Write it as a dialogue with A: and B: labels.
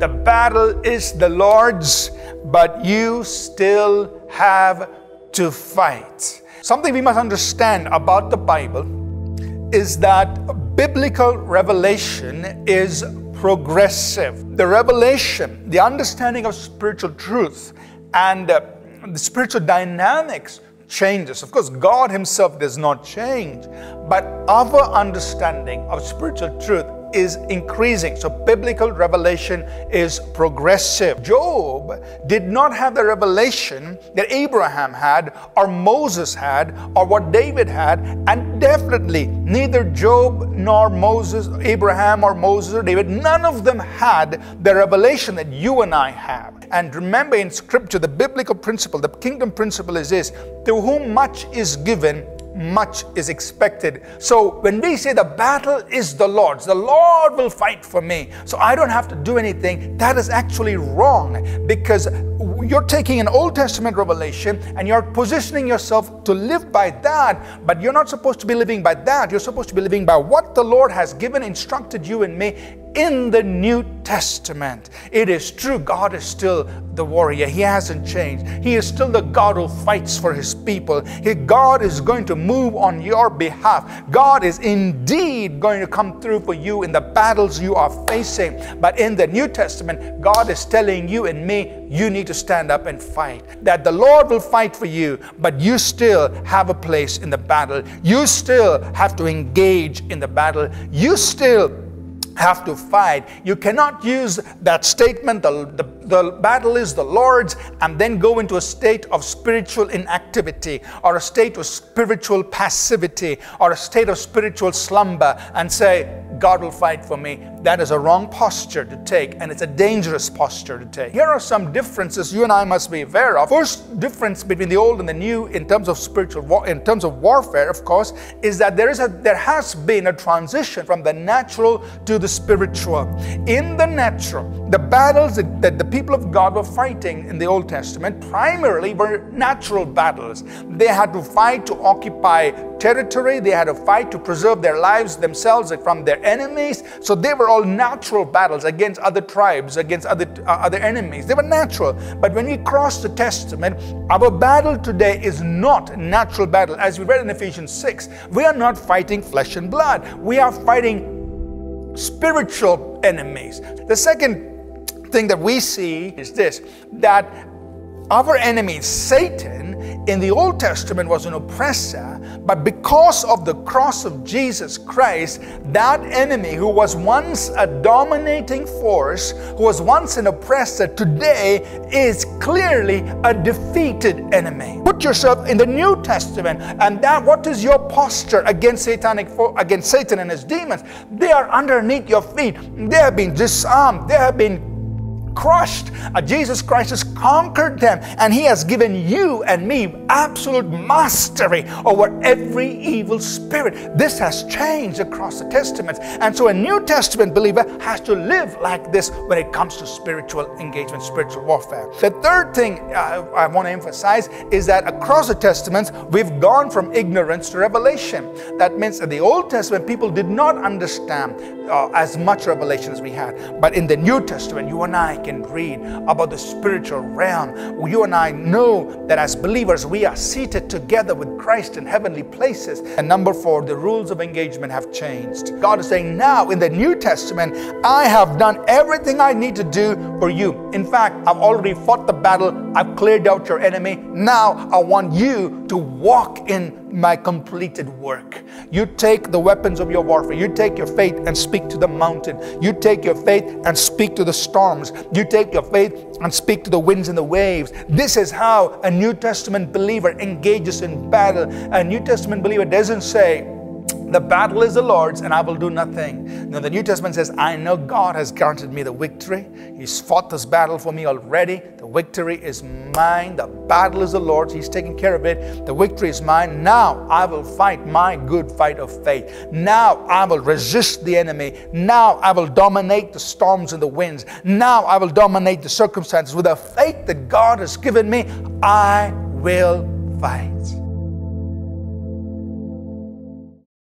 A: The battle is the Lord's, but you still have to fight. Something we must understand about the Bible is that biblical revelation is progressive. The revelation, the understanding of spiritual truth, and uh, the spiritual dynamics changes. Of course, God Himself does not change, but our understanding of spiritual truth is increasing. So biblical revelation is progressive. Job did not have the revelation that Abraham had, or Moses had, or what David had, and definitely neither Job nor Moses, Abraham or Moses or David, none of them had the revelation that you and I have. And remember in scripture, the biblical principle, the kingdom principle is this to whom much is given, much is expected. So when we say the battle is the Lord's, the Lord will fight for me, so I don't have to do anything, that is actually wrong because you're taking an Old Testament revelation and you're positioning yourself to live by that, but you're not supposed to be living by that. You're supposed to be living by what the Lord has given, instructed you and me in the New Testament. It is true, God is still the warrior. He hasn't changed. He is still the God who fights for His people. God is going to move on your behalf. God is indeed going to come through for you in the battles you are facing. But in the New Testament, God is telling you and me, you need to stand up and fight. That the Lord will fight for you, but you still have a place in the battle. You still have to engage in the battle. You still have to fight. You cannot use that statement, the, the, the, battle is the Lord's, and then go into a state of spiritual inactivity or a state of spiritual passivity or a state of spiritual slumber and say, God will fight for me. That is a wrong posture to take, and it's a dangerous posture to take. Here are some differences you and I must be aware of. First difference between the old and the new in terms of spiritual war, in terms of warfare, of course, is that there is a there has been a transition from the natural to the spiritual. In the natural, the battles that, the people of God were fighting in the Old Testament primarily were natural battles. They had to fight to occupy territory. They had to fight to preserve their lives themselves from their enemies. So they were all natural battles against other tribes, against other, uh, other enemies. They were natural. But when we cross the Testament, our battle today is not natural battle. As we read in Ephesians 6, we are not fighting flesh and blood. We are fighting spiritual enemies. The second thing that we see is this that our enemy, Satan, in the Old Testament was an oppressor, but because of the cross of Jesus Christ, that enemy who was once a dominating force, who was once an oppressor, today is clearly a defeated enemy. Put yourself in the New Testament, and that what is your posture against satanic against Satan and his demons? They are underneath your feet. They have been disarmed. They have been crushed. Uh, Jesus Christ has conquered them, and He has given you and me absolute mastery over every evil spirit. This has changed across the Testaments. And so a New Testament believer has to live like this when it comes to spiritual engagement, spiritual warfare. The third thing uh, I want to emphasize is that across the Testaments, we've gone from ignorance to revelation. That means that the Old Testament people did not understand uh, as much revelation as we had. But in the New Testament, you and I can read about the spiritual realm. You and I know that as believers, we are seated together with Christ in heavenly places. And number four, the rules of engagement have changed. God is saying, now in the New Testament, I have done everything I need to do for you. In fact, I've already fought the battle, I've cleared out your enemy. Now I want you to walk in my completed work. You take the weapons of your warfare. You take your faith and speak to the mountain. You take your faith and speak to the storms. You take your faith and speak to the winds and the waves. This is how a New Testament believer engages in battle. A New Testament believer doesn't say, the battle is the Lord's and I will do nothing. Now, the New Testament says, I know God has granted me the victory. He's fought this battle for me already. The victory is mine. The battle is the Lord's. He's taking care of it. The victory is mine. Now I will fight my good fight of faith. Now I will resist the enemy. Now I will dominate the storms and the winds. Now I will dominate the circumstances. With the faith that God has given me, I will fight.